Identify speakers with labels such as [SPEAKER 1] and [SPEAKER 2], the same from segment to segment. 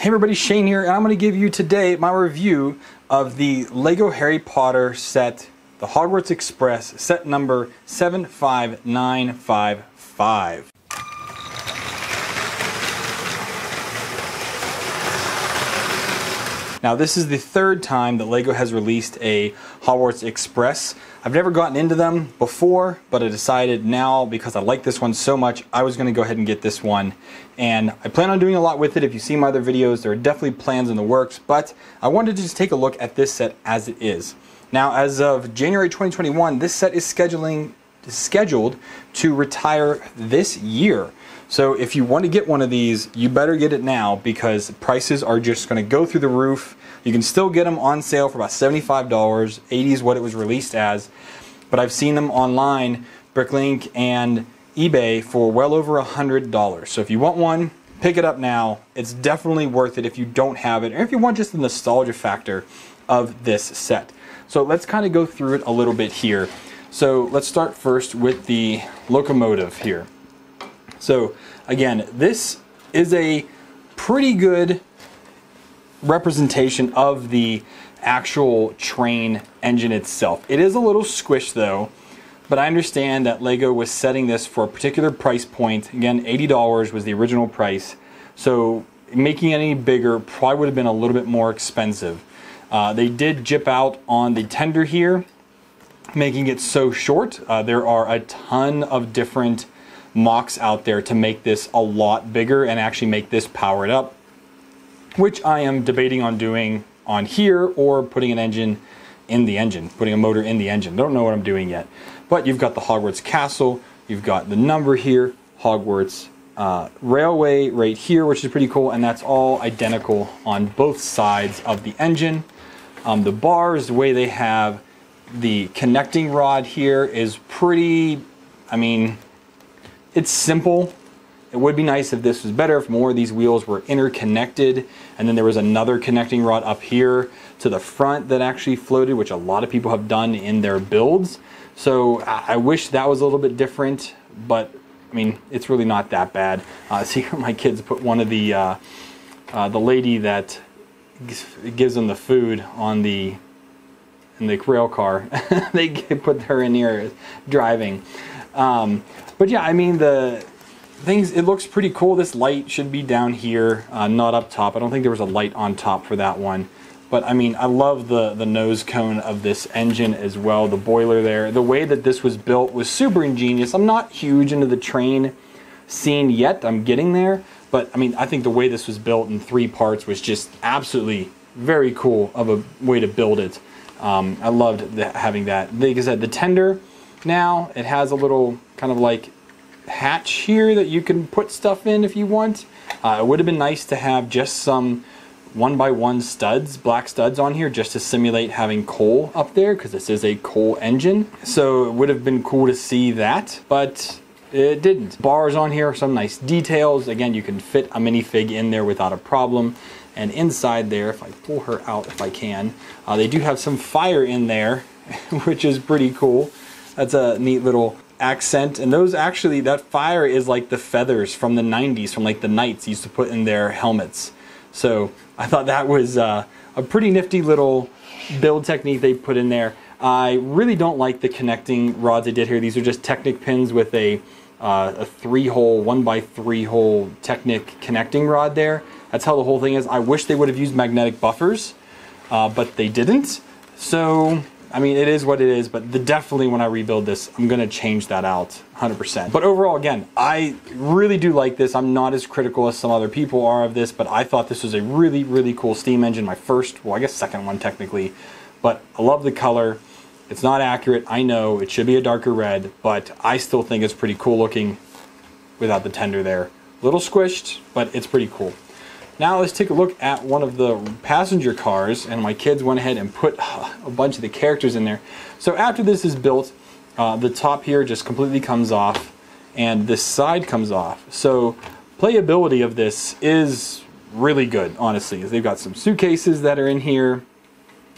[SPEAKER 1] Hey everybody, Shane here, and I'm going to give you today my review of the LEGO Harry Potter set, the Hogwarts Express, set number 75955. Now this is the third time that LEGO has released a Hogwarts Express. I've never gotten into them before, but I decided now because I like this one so much, I was going to go ahead and get this one. And I plan on doing a lot with it. If you see my other videos, there are definitely plans in the works, but I wanted to just take a look at this set as it is. Now, as of January 2021, this set is scheduling scheduled to retire this year. So if you want to get one of these, you better get it now because prices are just going to go through the roof. You can still get them on sale for about $75. 80 is what it was released as. But I've seen them online, Bricklink and eBay for well over $100. So if you want one, pick it up now. It's definitely worth it if you don't have it or if you want just the nostalgia factor of this set. So let's kind of go through it a little bit here. So let's start first with the locomotive here. So again, this is a pretty good representation of the actual train engine itself. It is a little squished though, but I understand that LEGO was setting this for a particular price point. Again, $80 was the original price. So making it any bigger probably would have been a little bit more expensive. Uh, they did jip out on the tender here, making it so short. Uh, there are a ton of different MOCs out there to make this a lot bigger and actually make this powered up, which I am debating on doing on here or putting an engine in the engine, putting a motor in the engine. Don't know what I'm doing yet. But you've got the Hogwarts Castle, you've got the number here, Hogwarts uh, Railway right here, which is pretty cool, and that's all identical on both sides of the engine. Um, the bars, the way they have the connecting rod here is pretty, I mean, it's simple. It would be nice if this was better, if more of these wheels were interconnected, and then there was another connecting rod up here to the front that actually floated, which a lot of people have done in their builds. So I wish that was a little bit different, but I mean, it's really not that bad. Uh, see, my kids put one of the, uh, uh, the lady that gives them the food on the in the rail car. they put her in here driving. Um, but yeah, I mean the things. It looks pretty cool. This light should be down here, uh, not up top. I don't think there was a light on top for that one. But I mean, I love the the nose cone of this engine as well. The boiler there. The way that this was built was super ingenious. I'm not huge into the train scene yet. I'm getting there. But I mean, I think the way this was built in three parts was just absolutely very cool of a way to build it. Um, I loved the, having that. Like I said, the tender now. It has a little kind of like hatch here that you can put stuff in if you want. Uh, it would have been nice to have just some one by one studs, black studs on here just to simulate having coal up there because this is a coal engine. So it would have been cool to see that, but it didn't. Bars on here, some nice details. Again, you can fit a minifig in there without a problem. And inside there, if I pull her out if I can, uh, they do have some fire in there, which is pretty cool. That's a neat little accent. And those actually, that fire is like the feathers from the 90s, from like the knights used to put in their helmets. So I thought that was uh, a pretty nifty little build technique they put in there. I really don't like the connecting rods they did here. These are just Technic pins with a, uh, a three hole, one by three hole Technic connecting rod there. That's how the whole thing is. I wish they would have used magnetic buffers, uh, but they didn't. So I mean, it is what it is, but the, definitely when I rebuild this, I'm going to change that out 100%. But overall, again, I really do like this. I'm not as critical as some other people are of this, but I thought this was a really, really cool steam engine. My first, well, I guess second one technically, but I love the color. It's not accurate. I know it should be a darker red, but I still think it's pretty cool looking without the tender there. Little squished, but it's pretty cool. Now let's take a look at one of the passenger cars and my kids went ahead and put a bunch of the characters in there. So after this is built, uh, the top here just completely comes off and this side comes off. So playability of this is really good, honestly. They've got some suitcases that are in here.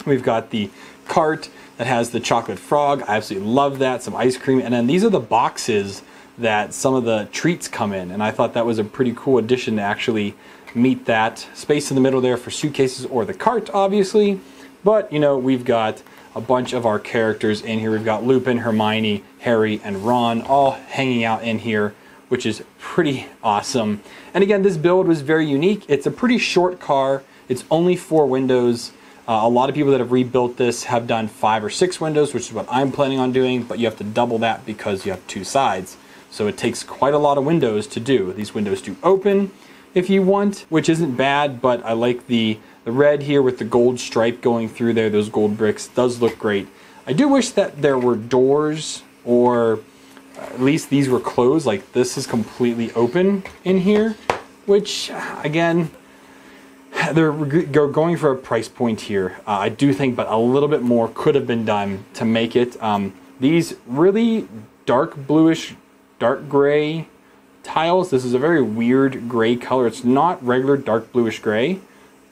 [SPEAKER 1] We've got the cart that has the chocolate frog. I absolutely love that. Some ice cream. And then these are the boxes that some of the treats come in. And I thought that was a pretty cool addition to actually meet that. Space in the middle there for suitcases or the cart, obviously. But, you know, we've got a bunch of our characters in here. We've got Lupin, Hermione, Harry, and Ron all hanging out in here, which is pretty awesome. And again, this build was very unique. It's a pretty short car. It's only four windows. Uh, a lot of people that have rebuilt this have done five or six windows, which is what I'm planning on doing, but you have to double that because you have two sides. So it takes quite a lot of windows to do. These windows do open if you want, which isn't bad, but I like the, the red here with the gold stripe going through there, those gold bricks, does look great. I do wish that there were doors or at least these were closed, like this is completely open in here, which again, they're going for a price point here. Uh, I do think, but a little bit more could have been done to make it. Um, these really dark bluish, dark gray tiles. This is a very weird gray color. It's not regular dark bluish gray,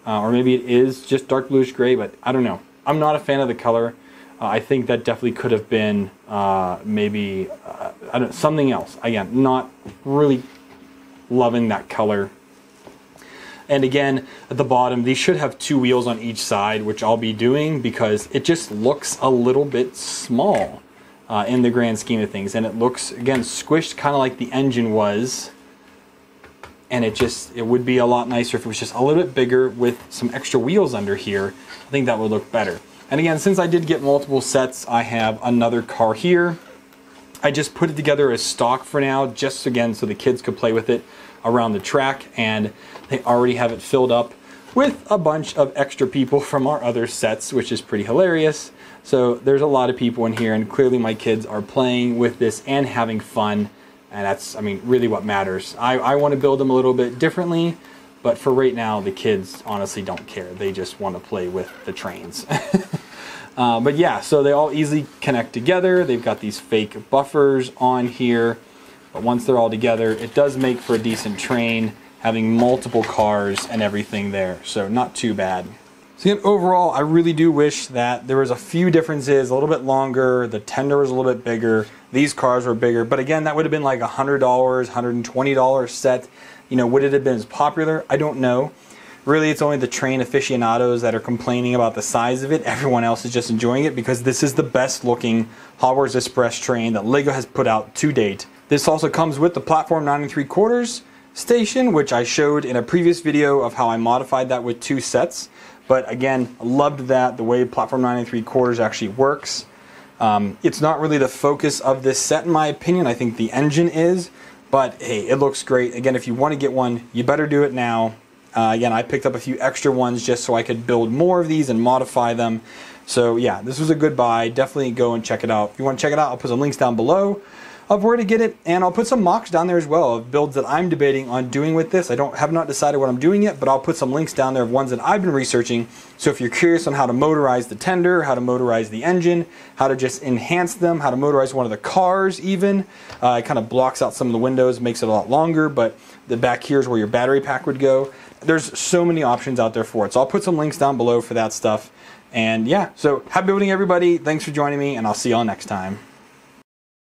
[SPEAKER 1] uh, or maybe it is just dark bluish gray, but I don't know. I'm not a fan of the color. Uh, I think that definitely could have been uh, maybe uh, something else. Again, not really loving that color. And again, at the bottom, these should have two wheels on each side, which I'll be doing because it just looks a little bit small uh, in the grand scheme of things. And it looks, again, squished kind of like the engine was. And it just, it would be a lot nicer if it was just a little bit bigger with some extra wheels under here. I think that would look better. And again, since I did get multiple sets, I have another car here. I just put it together as stock for now, just again, so the kids could play with it around the track and they already have it filled up with a bunch of extra people from our other sets, which is pretty hilarious. So there's a lot of people in here and clearly my kids are playing with this and having fun. And that's, I mean, really what matters. I, I want to build them a little bit differently, but for right now, the kids honestly don't care. They just want to play with the trains. uh, but yeah, so they all easily connect together. They've got these fake buffers on here. But once they're all together, it does make for a decent train, having multiple cars and everything there. So not too bad. So again, overall, I really do wish that there was a few differences, a little bit longer, the tender was a little bit bigger, these cars were bigger, but again, that would have been like $100, $120 set. You know, would it have been as popular? I don't know. Really, it's only the train aficionados that are complaining about the size of it. Everyone else is just enjoying it because this is the best looking Hogwarts Express train that LEGO has put out to date. This also comes with the platform 9 and 3 quarters station, which I showed in a previous video of how I modified that with two sets. But again, loved that, the way platform 9 and 3 quarters actually works. Um, it's not really the focus of this set in my opinion. I think the engine is, but hey, it looks great. Again, if you want to get one, you better do it now. Uh, again, I picked up a few extra ones just so I could build more of these and modify them. So yeah, this was a good buy. Definitely go and check it out. If you want to check it out, I'll put some links down below of where to get it, and I'll put some MOCs down there as well of builds that I'm debating on doing with this. I don't have not decided what I'm doing yet, but I'll put some links down there of ones that I've been researching. So if you're curious on how to motorize the tender, how to motorize the engine, how to just enhance them, how to motorize one of the cars even, uh, it kind of blocks out some of the windows, makes it a lot longer, but the back here is where your battery pack would go. There's so many options out there for it. So I'll put some links down below for that stuff. And yeah, so happy building everybody. Thanks for joining me, and I'll see y'all next time.